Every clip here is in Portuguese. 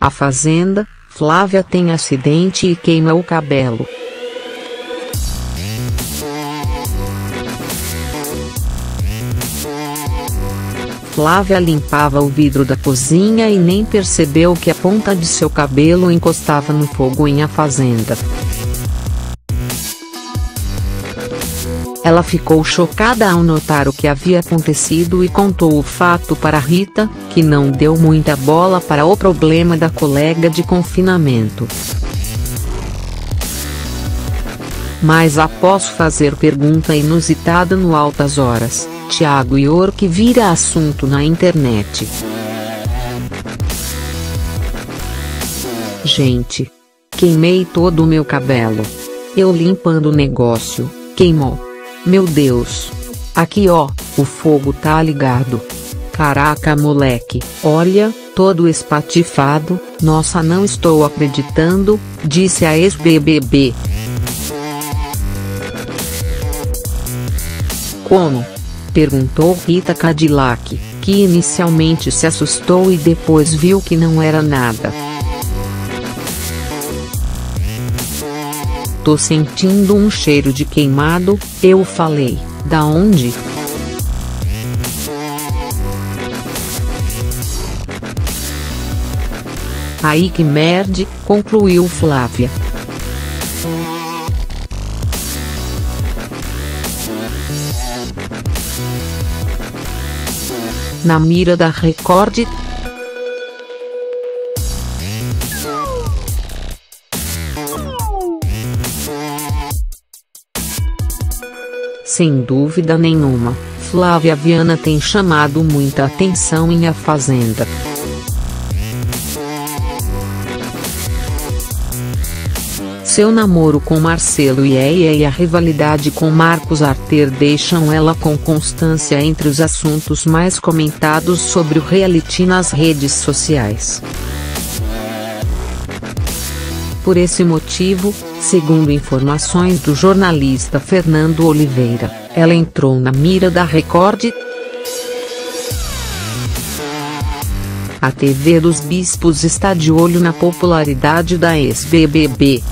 A fazenda, Flávia tem acidente e queima o cabelo. Flávia limpava o vidro da cozinha e nem percebeu que a ponta de seu cabelo encostava no fogo em a fazenda. Ela ficou chocada ao notar o que havia acontecido e contou o fato para Rita, que não deu muita bola para o problema da colega de confinamento. Mas após fazer pergunta inusitada no Altas Horas, Thiago York vira assunto na internet. Gente. Queimei todo o meu cabelo. Eu limpando o negócio, queimou. Meu Deus. Aqui ó, o fogo tá ligado. Caraca moleque, olha, todo espatifado, nossa não estou acreditando, disse a ex-BBB. Como? Perguntou Rita Cadillac, que inicialmente se assustou e depois viu que não era nada. Tô sentindo um cheiro de queimado, eu falei, da onde? Aí que merde, concluiu Flávia. Na mira da Record, Sem dúvida nenhuma, Flávia Viana tem chamado muita atenção em A Fazenda. Seu namoro com Marcelo Ieia e a rivalidade com Marcos Arter deixam ela com constância entre os assuntos mais comentados sobre o reality nas redes sociais. Por esse motivo, segundo informações do jornalista Fernando Oliveira, ela entrou na mira da Record. A TV dos Bispos está de olho na popularidade da ex-BBB.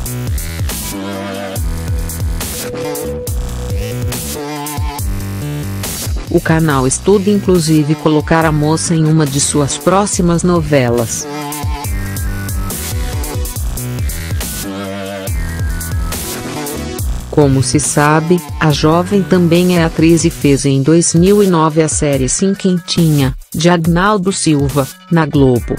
O canal estuda inclusive colocar a moça em uma de suas próximas novelas. Como se sabe, a jovem também é atriz e fez em 2009 a série Sim Quentinha, de Agnaldo Silva, na Globo.